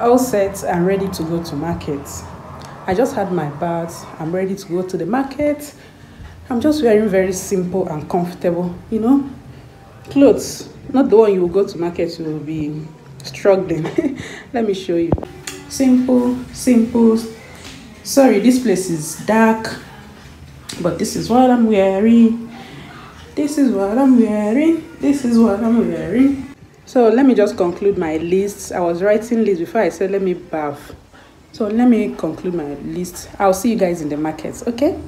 all set and ready to go to market. I just had my bath. I'm ready to go to the market. I'm just wearing very simple and comfortable you know. Clothes not the one you will go to market you will be struggling. Let me show you. Simple simple. Sorry this place is dark but this is what i'm wearing. This is what i'm wearing. This is what i'm wearing so let me just conclude my list. I was writing list before i said let me bath so let me conclude my list. I'll see you guys in the markets okay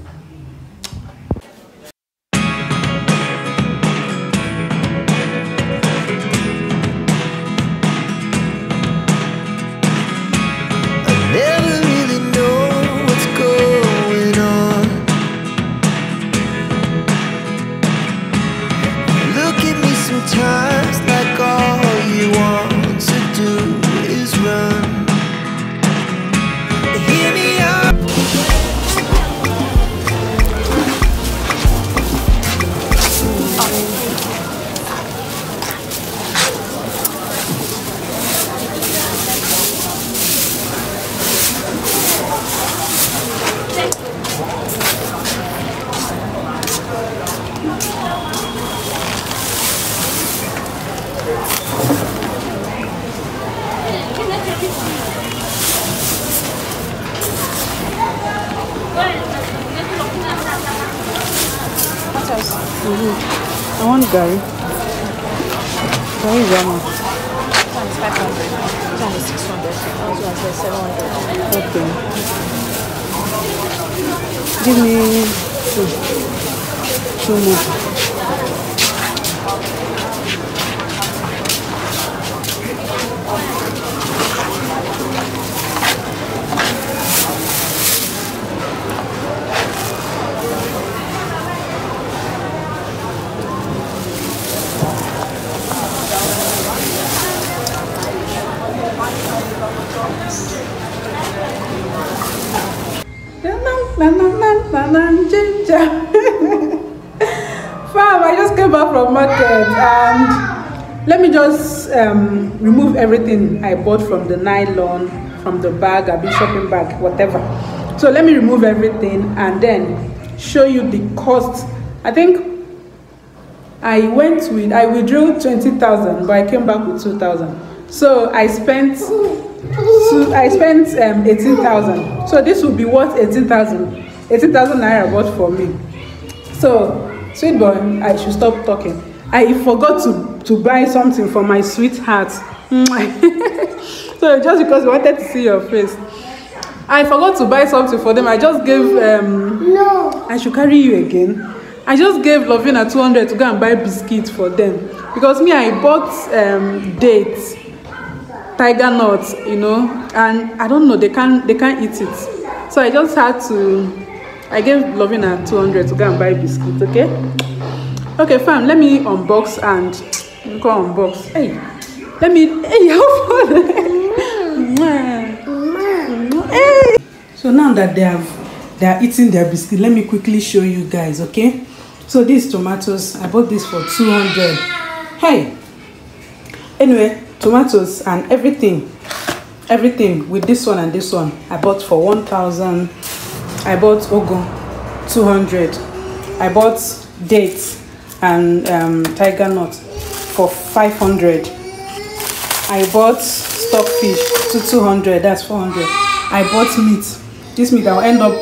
What else? Mm -hmm. I want Gary. Gary is how much? Times 500. Times 600. Also, I said 700. Okay. Give me two. Two more. Market and let me just um, remove everything I bought from the nylon, from the bag, a big shopping bag, whatever. So let me remove everything and then show you the cost. I think I went with, I withdrew 20,000 but I came back with 2,000. So I spent so I spent um, 18,000. So this will be what 18,000. 18,000 naira bought for me. So, sweet boy, I should stop talking. I forgot to, to buy something for my sweetheart. so just because I wanted to see your face. I forgot to buy something for them. I just gave um No. I should carry you again. I just gave Lovina 200 to go and buy biscuits for them. Because me, I bought um dates, tiger nuts, you know, and I don't know, they can't they can't eat it. So I just had to I gave Lovina 200 to go and buy biscuits, okay? Okay, fam, let me unbox and go unbox. Hey, let me hey how hey. So now that they have they are eating their biscuit, let me quickly show you guys, okay? So these tomatoes, I bought this for 200. Hey. Anyway, tomatoes and everything, everything with this one and this one, I bought for 1,000. I bought ogo 200. I bought dates and um, tiger nut for 500. I bought stockfish to 200. That's 400. I bought meat. This meat I'll end up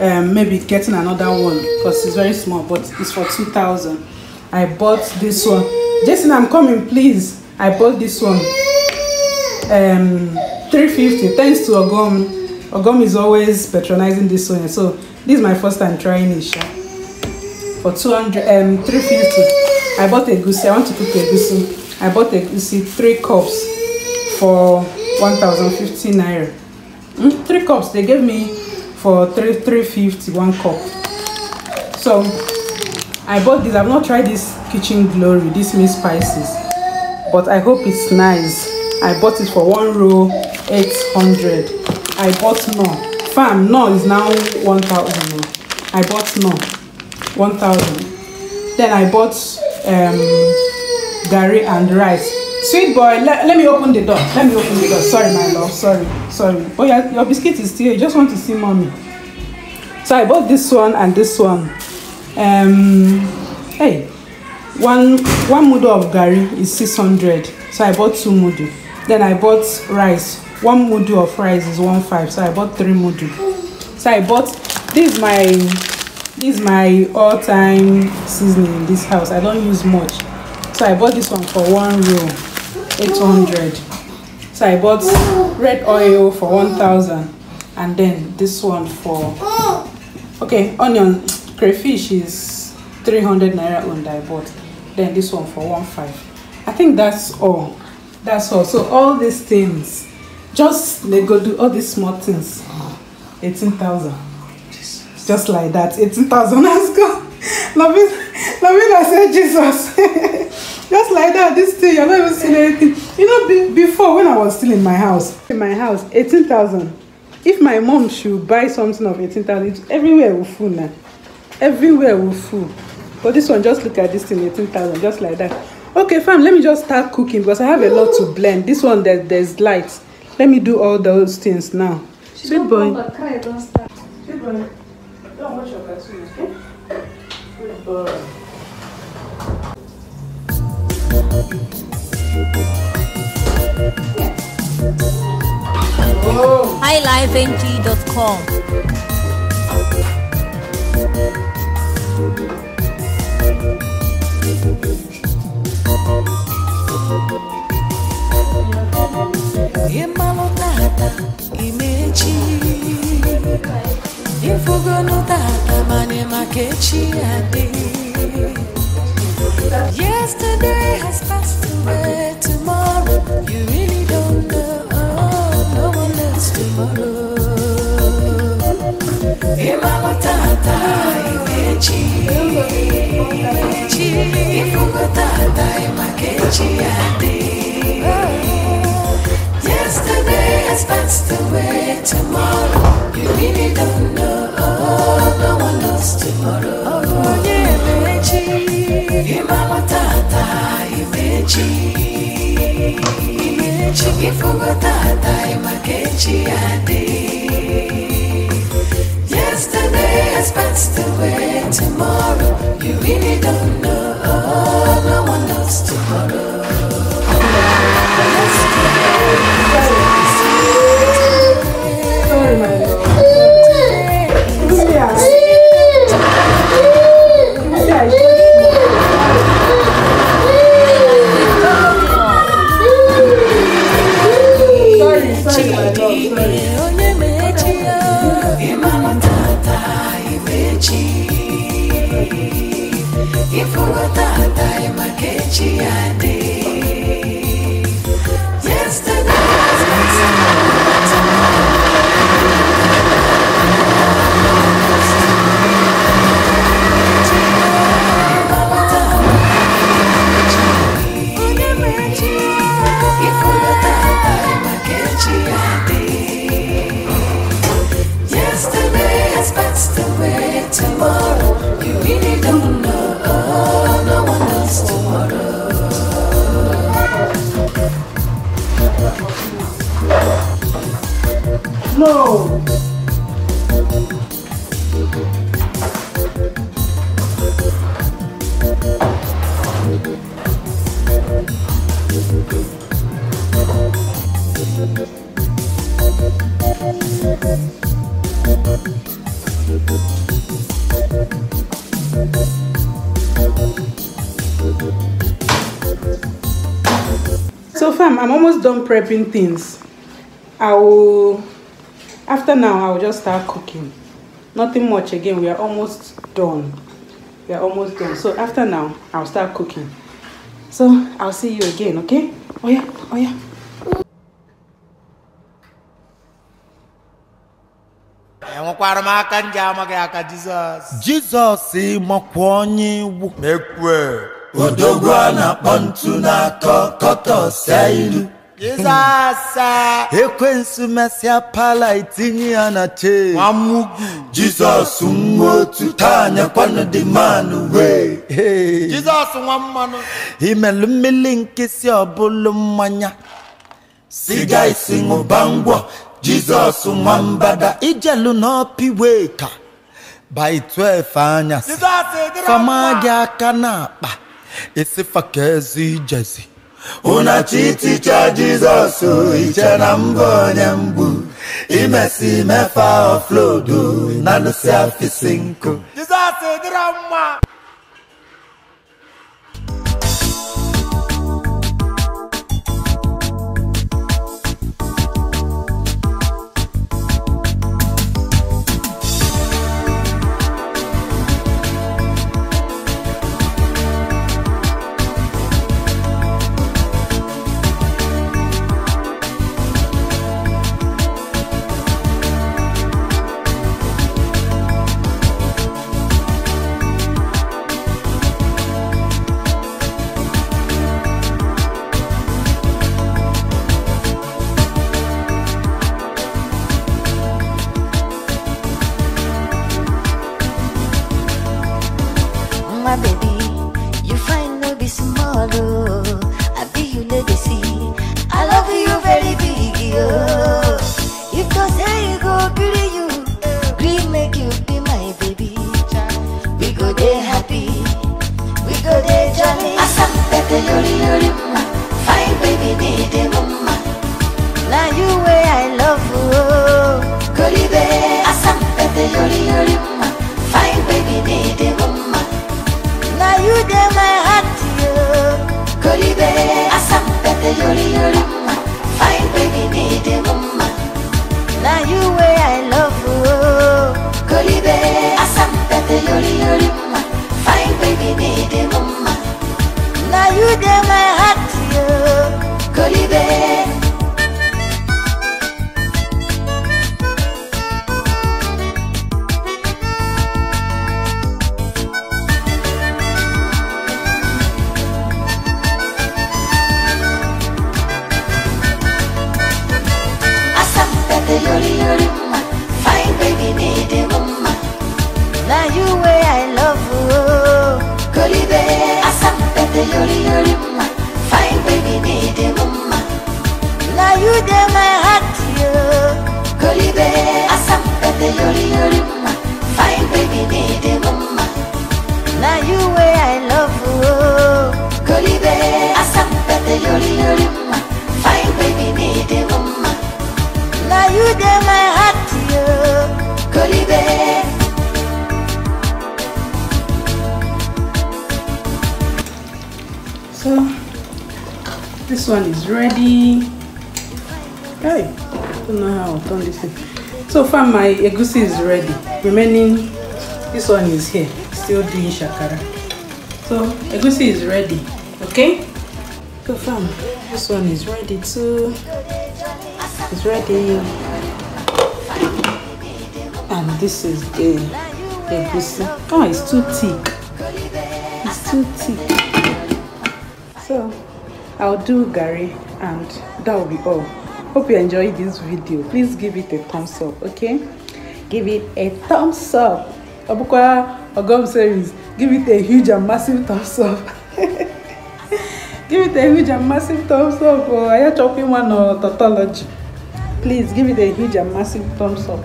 um, maybe getting another one because it's very small, but it's for 2,000. I bought this one. Jason, I'm coming, please. I bought this one. Um, 350. Thanks to Ogom. Ogom is always patronizing this one. So this is my first time trying it. For 200, um, 350. I bought a goosey. I want to cook a goosey. I bought a goosey, three cups for 1,050 naira. Mm, three cups. They gave me for three 350 one cup. So I bought this. I've not tried this kitchen glory, this meat spices, but I hope it's nice. I bought it for one row 800. I bought no. Fam, no is now 1000. I bought no 1000. Then I bought um, gari and rice Sweet boy, let, let me open the door. Let me open the door. Sorry, my love. Sorry. Sorry. Oh, yeah, your biscuit is still. You just want to see mommy. So I bought this one and this one. Um, hey, one one mudu of gari is 600. So I bought two mudu. Then I bought rice. One mudu of rice is one five. So I bought three mudu. So I bought this is my is my all-time seasoning in this house. I don't use much. So I bought this one for one roll, 800. So I bought red oil for 1000 and then this one for okay onion crayfish is 300 naira owned I bought then this one for one five I think that's all that's all so all these things just they go do all these small things 18,000 just like that. 18,000 let's go Lavina Lavina said Jesus. Just like that this thing you're not even seeing anything. You know be, before when I was still in my house in my house 18,000 if my mom should buy something of 18,000 everywhere will full now. Everywhere will full. But this one just look at this thing 18,000 just like that. Okay fam let me just start cooking because I have a lot to blend. This one there, there's light. Let me do all those things now. Sweet boy. sweet boy oh highlifeng.com. Imalo tata imechi Ifugono tata mane makechi ade Yesterday has passed away tomorrow You really don't know No one knows tomorrow Imalo tata imechi Imechi Ifugo tata imakechi ade Yesterday has passed away. Tomorrow, you really don't know. Tomorrow. Imechi, Imama tata, Imechi. Tomorrow, you really don't know. No one knows tomorrow. So fam, I'm almost done prepping things. I will after now I will just start cooking. Nothing much again. We are almost done. We are almost done. So after now I'll start cooking. So I'll see you again, okay? Oh yeah, oh yeah. Enwekwara m aka ndị amaghị aka jizọs jizọs makwa onye iwu mekwe odogwu a na-akpọ ntu na-akọ kọtọsịa ilu. Jizọs a, ekwensu mesịa pala itinye ya na che. Nwa mmugwu jizọs nwa otu taa nyekwanụ dị manụ wee. Jizọs nwa mmanụ. Imelụ mmiri nkịsị ọbụlụ mmanya. Siga isi ṅụba ngwọ jizọs nwambada ijelu n'ọpiwe ka by 12 anyasị fama gị aka n'akpa ịsịfa ka ezi ijezi ụnachi ticha jizọs iche na mbụ onye mgbu imesi mefa oflodo na lụsi afisi nkụ jizọs mma fine baby need a mama. Now you way I love you. Goribe, asam fine baby need a mama. This one is ready. Hey, don't know how I've done this thing. So far my egusi is ready. Remaining this one is here, still doing shakara. So egusi is ready. Okay? So far this one is ready too. It's ready. And this is the egusi. Oh, it's too thick. It's too thick. So I'll do Gary and that will be all. Hope you enjoyed this video. Please give it a thumbs up, okay? Give it a thumbs up. Abukwa Ogom series, give it a huge and massive thumbs up. give it a huge and massive thumbs up. Oh, I am chopping one or tautology. Please give it a huge and massive thumbs up.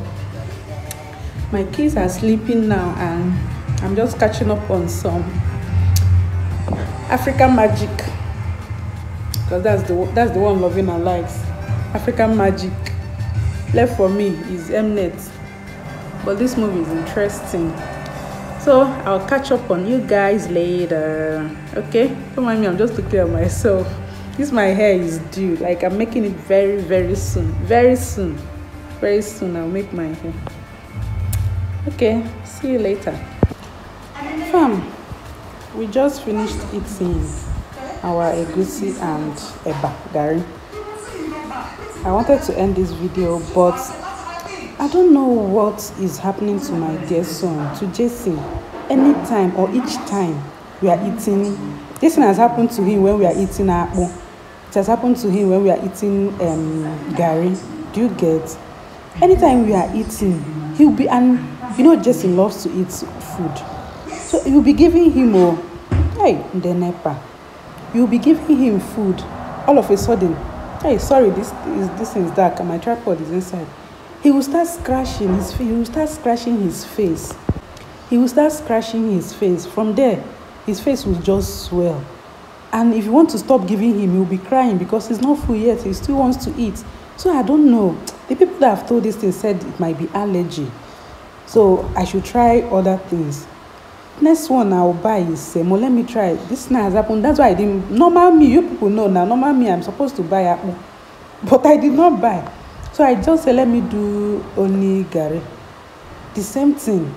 My kids are sleeping now and I'm just catching up on some African magic because that's the that's the one loving our lives. African magic. Left for me is Mnet, but this movie is interesting. So I'll catch up on you guys later. Okay, don't mind me. I'm just looking at myself. This my hair is due. Like I'm making it very very soon. Very soon. Very soon I'll make my hair. Okay, see you later. Fam, we just finished eating our egusi and eba gari. I wanted to end this video, but I don't know what is happening to my dear son, to Jason. Anytime or each time we are eating, this thing has happened to him when we are eating akpu. it has happened to him when we are eating um, gari do you get anytime we are eating he'll be and you know jesse loves to eat food so you'll be giving him oh hey the nepa you'll be giving him food. All of a sudden hey sorry this is this is dark and my tripod is inside. He will start scratching his he will start scratching his face. He will start scratching his face. From there his face will just swell. And if you want to stop giving him he will be crying because he's not full yet. He still wants to eat. So i don't know. The people that have told this thing said it might be allergy. So i should try other things next one i will buy is semo let me try. This thing has happened. That's why i didn't normal me you people know now normal me i'm supposed to buy akpu but i did not buy. So i just say let me do only garri the same thing.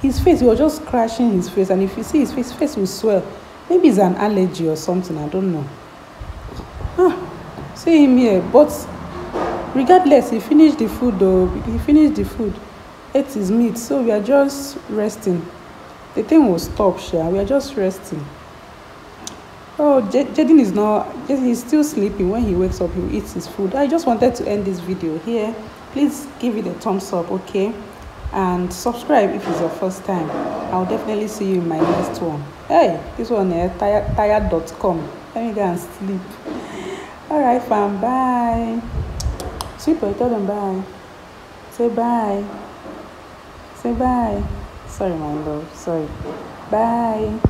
His face he was just scratching his face and if you see his face his face will swell. Maybe it's an allergy or something i don't know. Ah see him here but regardless he finished the food though. He finished the food ate his meat so we are just resting the thing will stop sha we are just resting. Oh jaden is not Jaden is still sleeping. When he wakes up he will eat his food. I just wanted to end this video here. Please give it a thumbs up okay? And subscribe if it's your first time. I'll definitely see you in my next one. Hey this one eh tired let me go and sleep. All right fam. Bye. Super tell them bye. Say bye. Say bye sorry my love sorry. Bye